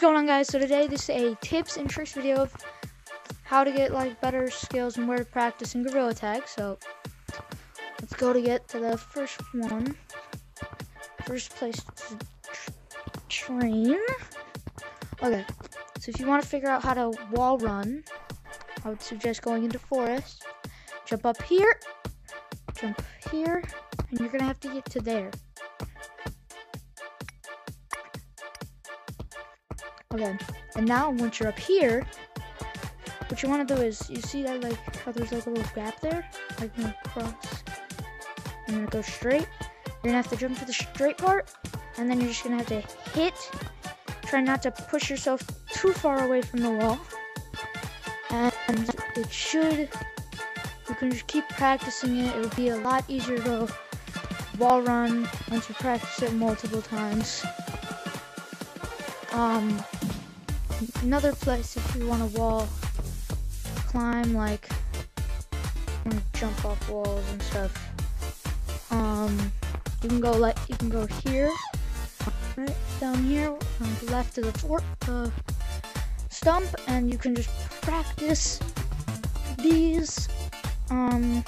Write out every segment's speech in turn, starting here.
What's going on guys? So today this is a tips and tricks video of how to get like better skills and where to practice in Gorilla Tag. So let's go to get to the first one. First place to train. Okay, so if you want to figure out how to wall run, I would suggest going into forest. Jump up here, jump here, and you're gonna have to get to there. Okay, and now once you're up here, what you want to do is, you see that like, how there's like a little gap there? Like, you cross, and then it goes straight. You're gonna have to jump to the straight part, and then you're just gonna have to hit. Try not to push yourself too far away from the wall. And it should, you can just keep practicing it. It will be a lot easier to wall run once you practice it multiple times. Um, another place if you want to wall climb, like jump off walls and stuff. Um, you can go like you can go here, right down here on the left of the fort, uh, stump, and you can just practice these. Um,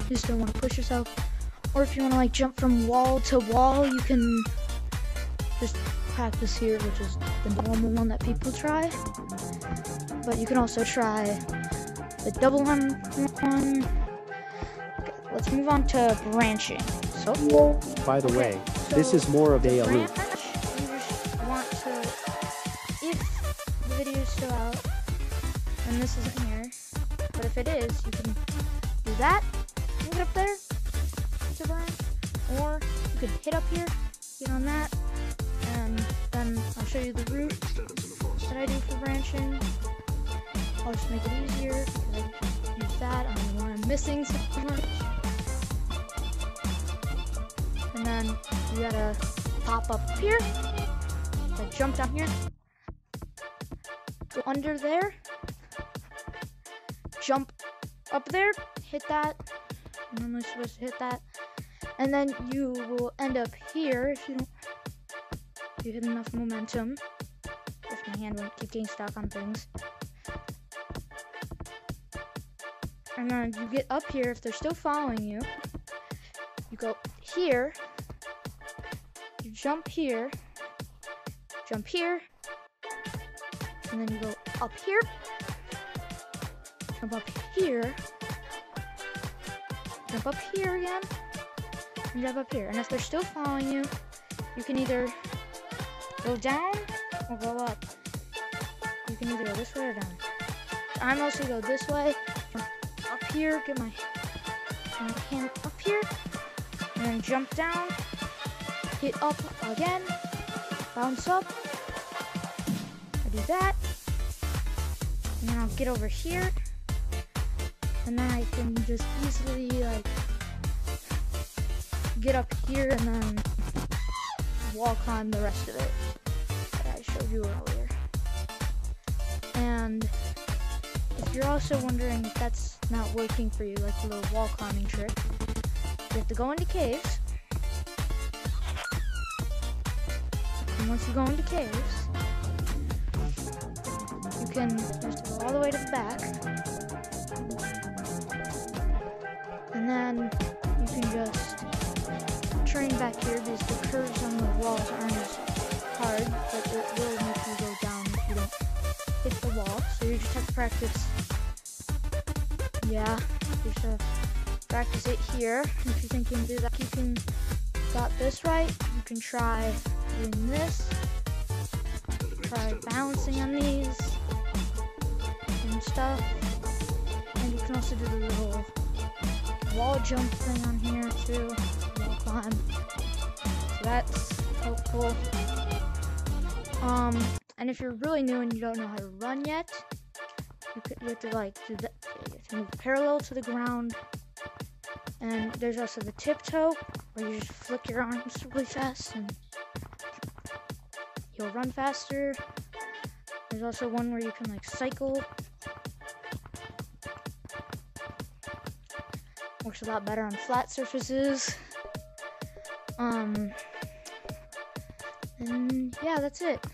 you just don't want to push yourself, or if you want to like jump from wall to wall, you can just practice here, which is the normal one that people try. But you can also try the double one. one. Okay, let's move on to branching. So, By the way, this is more of a loop. you just want to, if the video is still out, and this isn't here, but if it is, you can do that, move it up there, to branch, or you could hit up here, get on that, do for branching. I'll just make it easier. Use that I'm missing so much. And then you gotta pop up here, jump down here, go under there, jump up there, hit that. I'm normally supposed to hit that, and then you will end up here if you don't you hit enough momentum. My hand won't keep getting stuck on things. And then you get up here if they're still following you. You go here. You jump here. Jump here. And then you go up here. Jump up here. Jump up here again. And jump up here. And if they're still following you, you can either go down or go up. Can either go this way or down. I mostly go this way. Up here, get my, my hand up here, and then jump down, hit up again, bounce up. I do that, and then I'll get over here, and then I can just easily like get up here and then wall climb the rest of it that I showed you earlier. You're also wondering if that's not working for you, like the little wall climbing trick, you have to go into caves. And once you go into caves, you can just go all the way to the back. And then you can just train back here because the curves on the walls aren't as hard, but it will make you go down if you don't hit the wall. So you just have to practice. Yeah, you to practice it here. If you think you can do that, you can got this right. You can try doing this. Try balancing on these and stuff. And you can also do the little wall jump thing on here too. Wall climb. So that's helpful. Um, and if you're really new and you don't know how to run yet, you, could, you have to like do that. Parallel to the ground. And there's also the tiptoe, where you just flick your arms really fast and you'll run faster. There's also one where you can like cycle. Works a lot better on flat surfaces. Um, and yeah, that's it.